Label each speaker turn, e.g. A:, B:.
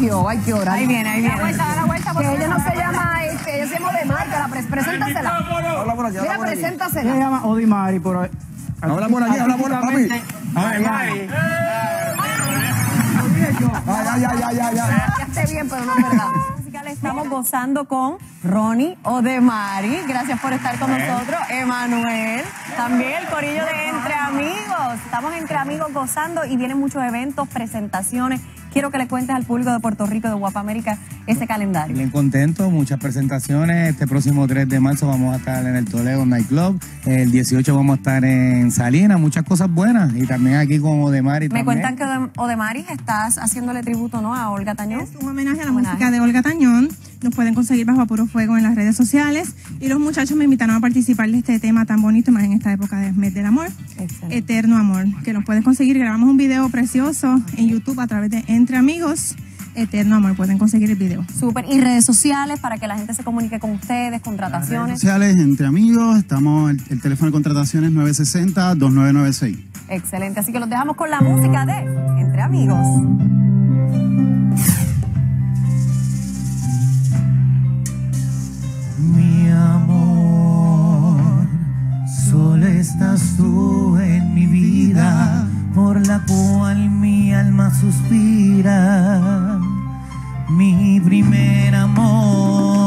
A: Ay, Dios, hay que orar.
B: Ahí viene, ahí viene.
A: Da vuelta, da la vuelta, Que ella no se llama, este, ella se llama de marca, la pres preséntasela.
C: Habla por aquí, habla
A: Mira,
C: por aquí.
D: Se
A: preséntasela.
D: llama Odimari, pero.
C: Habla por aquí, habla por aquí, papi.
D: Ay, ay.
C: Ay, ay, ay, ay, ay.
A: Ya esté bien, pero no es verdad.
B: musical estamos gozando con Ronnie Odemari. Gracias por estar con nosotros. Emanuel. También el corillo de Entre Amigos. Estamos entre amigos gozando y vienen muchos eventos, presentaciones. Quiero que le cuentes al público de Puerto Rico, de Guapa América, ese calendario.
E: Bien contento, muchas presentaciones. Este próximo 3 de marzo vamos a estar en el Toledo Nightclub. El 18 vamos a estar en Salinas, muchas cosas buenas. Y también aquí con Odemari.
B: Me
E: también.
B: cuentan que Odem- Odemari estás haciéndole tributo ¿no? a Olga Tañón.
F: Es un homenaje a la
B: Homenaje.
F: música de Olga Tañón. Nos pueden conseguir bajo Puro Fuego en las redes sociales. Y los muchachos me invitaron a participar de este tema tan bonito, más en esta época de Mes del Amor.
B: Excelente.
F: Eterno Amor, que nos pueden conseguir. Grabamos un video precioso en YouTube a través de Entre Amigos. Eterno Amor, pueden conseguir el video.
B: Súper. Y redes sociales para que la gente se comunique con ustedes,
G: redes
B: contrataciones.
G: sociales entre amigos, estamos, el, el teléfono de contrataciones 960-2996.
B: Excelente. Así que los dejamos con la música de Entre Amigos.
H: Estás tú en mi vida, por la cual mi alma suspira. Mi primer amor,